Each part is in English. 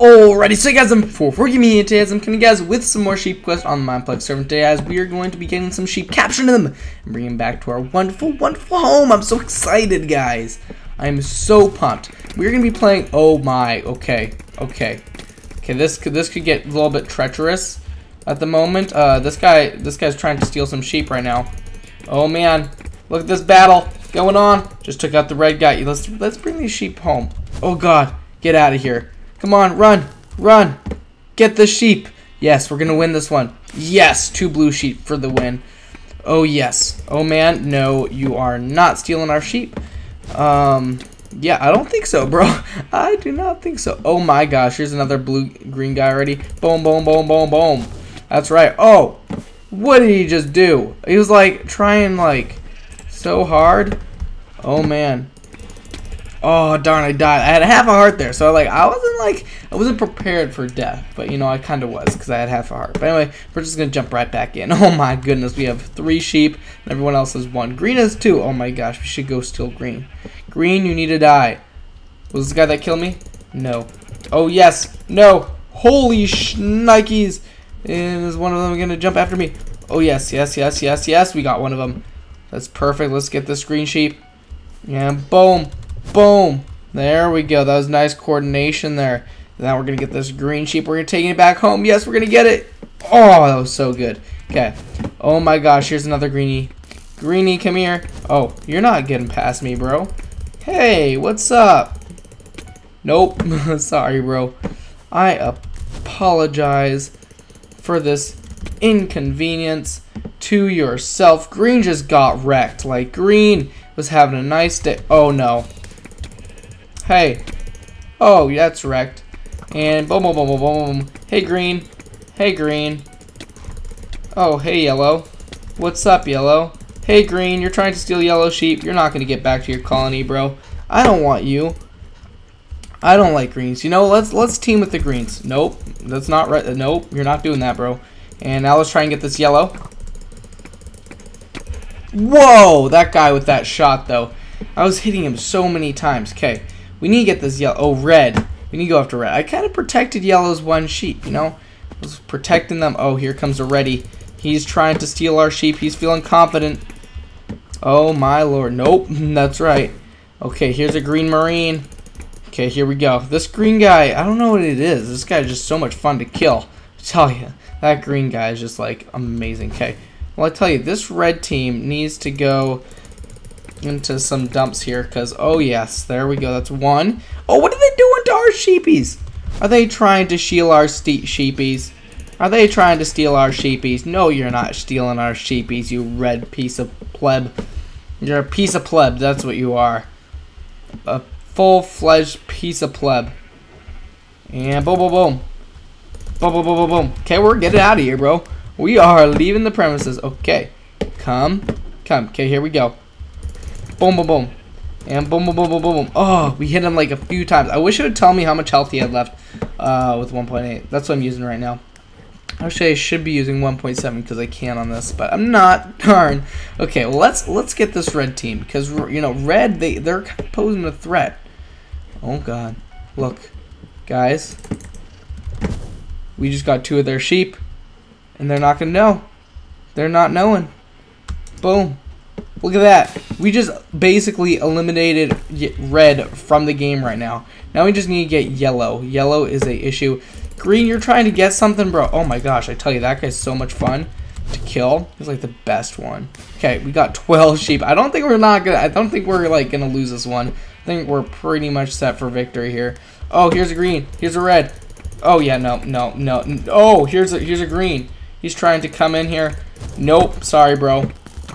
Alrighty, so you guys, I'm for forgive me today as I'm coming guys with some more sheep quest on the Mineplex server today as we are going to be getting some sheep, capturing them, and bringing them back to our wonderful, wonderful home. I'm so excited, guys. I'm so pumped. We're gonna be playing. Oh my. Okay. Okay. Okay. This could this could get a little bit treacherous at the moment. Uh, this guy this guy's trying to steal some sheep right now. Oh man, look at this battle going on. Just took out the red guy. Let's let's bring these sheep home. Oh God, get out of here. Come on, run, run. Get the sheep. Yes, we're going to win this one. Yes, two blue sheep for the win. Oh, yes. Oh, man, no, you are not stealing our sheep. Um, yeah, I don't think so, bro. I do not think so. Oh, my gosh, here's another blue-green guy already. Boom, boom, boom, boom, boom. That's right. Oh, what did he just do? He was, like, trying, like, so hard. Oh, man. Oh darn! I died. I had half a heart there, so like I wasn't like I wasn't prepared for death, but you know I kind of was because I had half a heart. But anyway, we're just gonna jump right back in. Oh my goodness, we have three sheep, and everyone else has one. Green has two. Oh my gosh, we should go steal green. Green, you need to die. Was this the guy that killed me? No. Oh yes, no. Holy shnikes! And is one of them gonna jump after me? Oh yes, yes, yes, yes, yes. We got one of them. That's perfect. Let's get this green sheep. And boom. Boom. There we go. That was nice coordination there. Now we're going to get this green sheep. We're going to take it back home. Yes, we're going to get it. Oh, that was so good. Okay. Oh my gosh, here's another greenie. Greenie, come here. Oh, you're not getting past me, bro. Hey, what's up? Nope. Sorry, bro. I apologize for this inconvenience to yourself. Green just got wrecked. Like, Green was having a nice day. Oh, no. Hey. Oh, that's wrecked. And boom, boom, boom, boom, boom. Hey, green. Hey, green. Oh, hey, yellow. What's up, yellow? Hey, green, you're trying to steal yellow sheep. You're not going to get back to your colony, bro. I don't want you. I don't like greens. You know, let's let's team with the greens. Nope, that's not right. Nope, you're not doing that, bro. And now let's try and get this yellow. Whoa, that guy with that shot, though. I was hitting him so many times. Okay. We need to get this yellow. Oh, red. We need to go after red. I kind of protected yellow's one sheep, you know? I was protecting them. Oh, here comes a ready. He's trying to steal our sheep. He's feeling confident. Oh, my lord. Nope. That's right. Okay, here's a green marine. Okay, here we go. This green guy, I don't know what it is. This guy is just so much fun to kill. I tell you, that green guy is just, like, amazing. Okay, well, I tell you, this red team needs to go into some dumps here because, oh yes, there we go. That's one. Oh, what are they doing to our sheepies? Are they trying to steal our sheepies? Are they trying to steal our sheepies? No, you're not stealing our sheepies, you red piece of pleb. You're a piece of pleb, that's what you are. A full-fledged piece of pleb. And boom, boom, boom. Boom, boom, boom, boom, boom. Okay, we're getting out of here, bro. We are leaving the premises. Okay, come, come. Okay, here we go. Boom, boom, boom. And boom, boom, boom, boom, boom, boom. Oh, we hit him like a few times. I wish it would tell me how much health he had left uh, with 1.8. That's what I'm using right now. Actually, I should be using 1.7 because I can on this, but I'm not. Darn. Okay, well let's let's get this red team because you know red they they're posing a threat. Oh God, look, guys, we just got two of their sheep, and they're not gonna know. They're not knowing. Boom. Look at that. We just basically eliminated red from the game right now. Now we just need to get yellow. Yellow is a issue. Green, you're trying to get something, bro. Oh my gosh, I tell you, that guy's so much fun to kill. He's like the best one. Okay, we got 12 sheep. I don't think we're not gonna, I don't think we're like gonna lose this one. I think we're pretty much set for victory here. Oh, here's a green. Here's a red. Oh yeah, no, no, no. Oh, here's a, here's a green. He's trying to come in here. Nope, sorry, bro.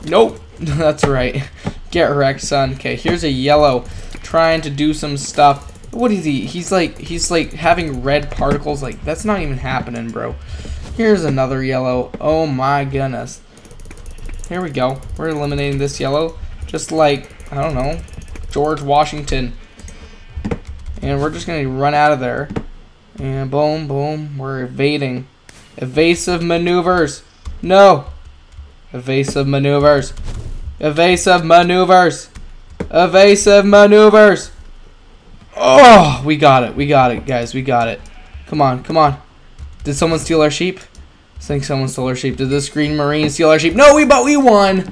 Nope. That's right. Get wrecked, son. Okay, here's a yellow trying to do some stuff. What is he? He's like, he's like having red particles. Like, that's not even happening, bro. Here's another yellow. Oh my goodness. Here we go. We're eliminating this yellow. Just like, I don't know, George Washington. And we're just going to run out of there. And boom, boom. We're evading. Evasive maneuvers. No. Evasive maneuvers. Evasive maneuvers. Evasive maneuvers. Oh, we got it. We got it, guys. We got it. Come on, come on. Did someone steal our sheep? I think someone stole our sheep. Did this green marine steal our sheep? No, we but we won.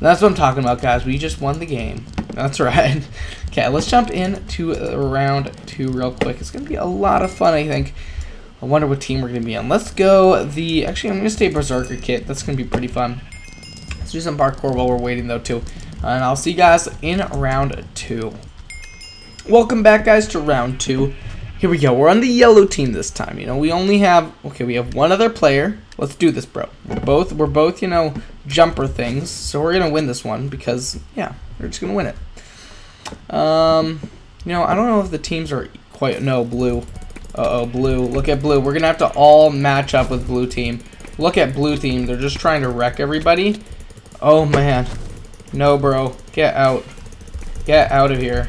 That's what I'm talking about, guys. We just won the game. That's right. Okay, let's jump into round two real quick. It's going to be a lot of fun, I think. I wonder what team we're going to be on. Let's go the... Actually, I'm going to stay Berserker Kit. That's going to be pretty fun. Let's do some parkour while we're waiting, though, too. And I'll see you guys in round two. Welcome back, guys, to round two. Here we go. We're on the yellow team this time. You know, we only have... Okay, we have one other player. Let's do this, bro. We're both, we're both, you know, jumper things. So we're going to win this one because, yeah, we're just going to win it. Um, you know, I don't know if the teams are quite... No, blue. Uh-oh, blue. Look at blue. We're going to have to all match up with blue team. Look at blue team. They're just trying to wreck everybody. Oh, man. No, bro. Get out. Get out of here.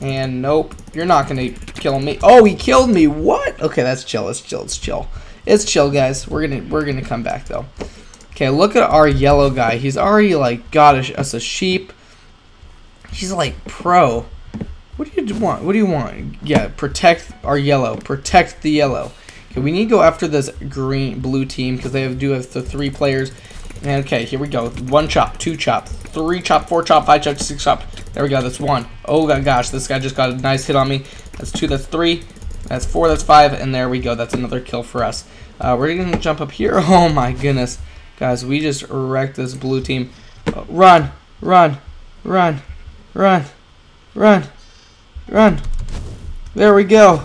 And nope. You're not to kill me. Oh, he killed me. What? Okay, that's chill. It's chill. It's chill. It's chill, guys. We're to we're to come back though. Okay, look at our yellow guy. He's already like got us a sheep. He's like pro. What do you want? What do you want? Yeah, protect our yellow. Protect the yellow. Okay, we need to go after this green blue team because they have, do have the three players. Okay, here we go. One chop, two chop, three chop, four chop, five chop, six chop. There we go. That's one. Oh my gosh, this guy just got a nice hit on me. That's two. That's three. That's four. That's five. And there we go. That's another kill for us. Uh, we're gonna jump up here. Oh my goodness, guys, we just wrecked this blue team. Uh, run, run, run. Run. Run. Run. There we go.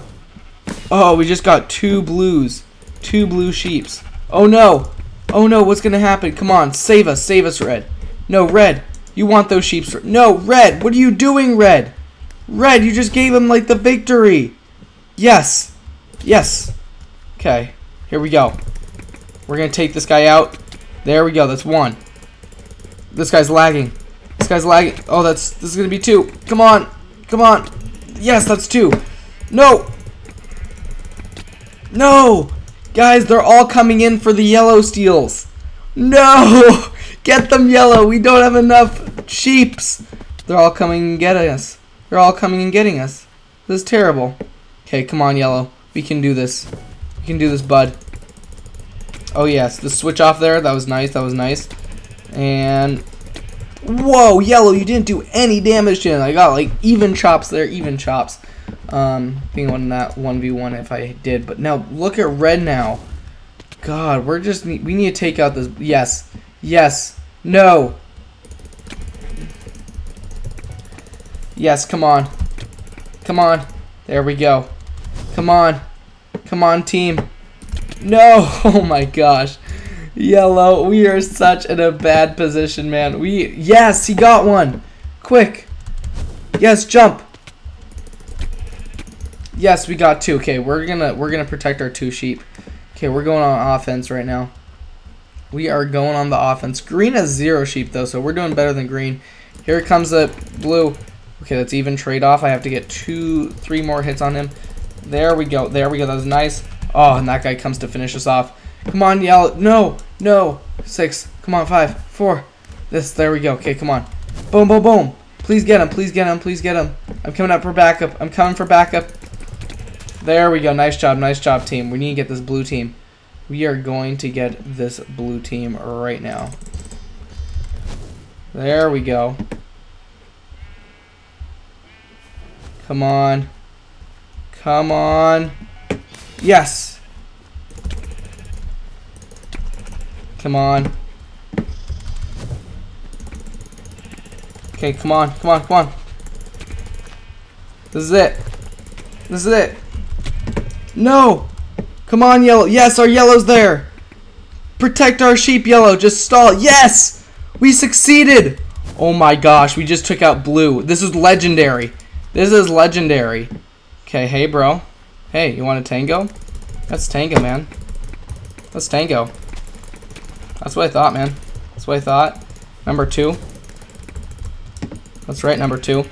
Oh, we just got two blues. Two blue sheeps. Oh no. Oh no, what's gonna happen? Come on, save us. Save us, Red. No, Red. You want those sheeps. No, Red. What are you doing, Red? Red, you just gave him, like, the victory. Yes. Yes. Okay. Here we go. We're gonna take this guy out. There we go. That's one. This guy's lagging. This guy's lagging. Oh, that's this is gonna be two. Come on, come on. Yes, that's two. No. No, guys, they're all coming in for the yellow steals. No, get them yellow. We don't have enough sheeps. They're all coming and getting us. They're all coming and getting us. This is terrible. Okay, come on, yellow. We can do this. We can do this, bud. Oh yes, the switch off there. That was nice. That was nice. And Whoa, yellow, you didn't do any damage to him. I got like even chops there, even chops. Um, being on that 1v1 if I did. But now, look at red now. God, we're just, we need to take out this, yes, yes, no. Yes, come on. Come on. There we go. Come on. Come on, team. No! Oh my gosh. Yellow, we are such in a bad position, man. We yes, he got one. Quick. Yes, jump. Yes, we got two. Okay, we're gonna we're gonna protect our two sheep. Okay, we're going on offense right now. We are going on the offense. Green has zero sheep though, so we're doing better than green. Here comes the blue. Okay, that's even trade off. I have to get two, three more hits on him. There we go. There we go. That was nice. Oh, and that guy comes to finish us off. Come on, yellow. No, no. Six. Come on, five, four. This. There we go. Okay, come on. Boom, boom, boom. Please get him. Please get him. Please get him. I'm coming up for backup. I'm coming for backup. There we go. Nice job. Nice job, team. We need to get this blue team. We are going to get this blue team right now. There we go. Come on. Come on. Yes. Come on. Okay, come on, come on, come on. This is it. This is it. No! Come on, yellow. Yes, our yellow's there. Protect our sheep, yellow. Just stall. Yes! We succeeded! Oh my gosh, we just took out blue. This is legendary. This is legendary. Okay, hey, bro. Hey, you want a tango? That's tango, man. That's tango. That's what I thought, man. That's what I thought. Number two. That's right, number two.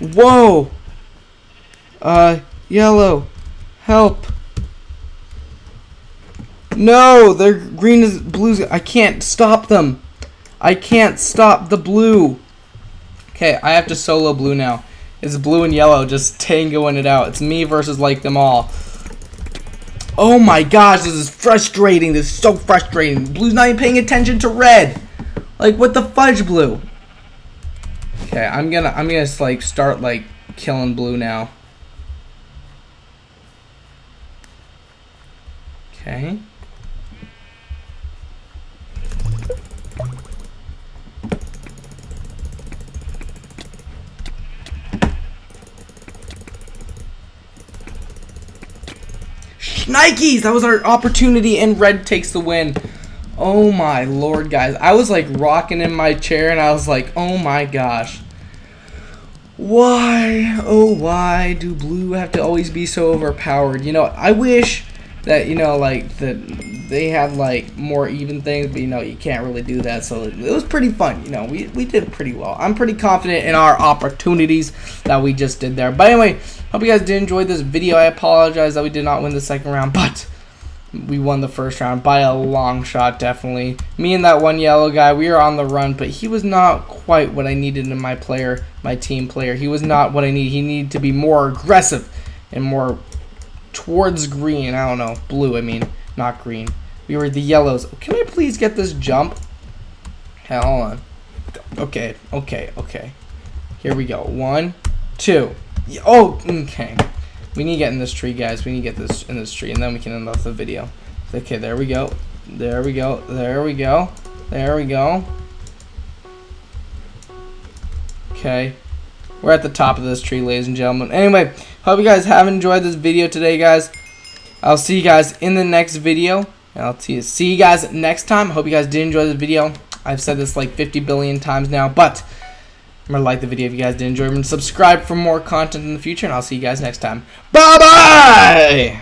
Whoa! Uh, yellow. Help. No, they're green is blues. I can't stop them. I can't stop the blue. Okay, I have to solo blue now. It's blue and yellow just tangoing it out. It's me versus like them all. Oh my gosh, this is frustrating. This is so frustrating. Blue's not even paying attention to red. Like what the fudge blue? Okay, I'm gonna I'm gonna like start like killing blue now. Okay. Nikes! That was our opportunity, and red takes the win. Oh my lord, guys. I was like rocking in my chair, and I was like, oh my gosh. Why, oh why do blue have to always be so overpowered? You know, I wish that, you know, like, that they had, like, more even things, but, you know, you can't really do that, so it was pretty fun, you know, we, we did pretty well. I'm pretty confident in our opportunities that we just did there. But anyway, hope you guys did enjoy this video. I apologize that we did not win the second round, but we won the first round by a long shot, definitely. Me and that one yellow guy, we were on the run, but he was not quite what I needed in my player, my team player. He was not what I need. He needed to be more aggressive and more towards green. I don't know. Blue, I mean. Not green. We were the yellows. Can I please get this jump? Hold on. Okay, okay, okay. Here we go. One, two. Oh, okay. We need to get in this tree, guys. We need to get this in this tree, and then we can end off the video. Okay, there we go. There we go. There we go. There we go. Okay. We're at the top of this tree, ladies and gentlemen. Anyway, hope you guys have enjoyed this video today, guys. I'll see you guys in the next video. And I'll see you, see you guys next time. Hope you guys did enjoy this video. I've said this like 50 billion times now, but remember to like the video if you guys did enjoy. To subscribe for more content in the future, and I'll see you guys next time. Bye-bye!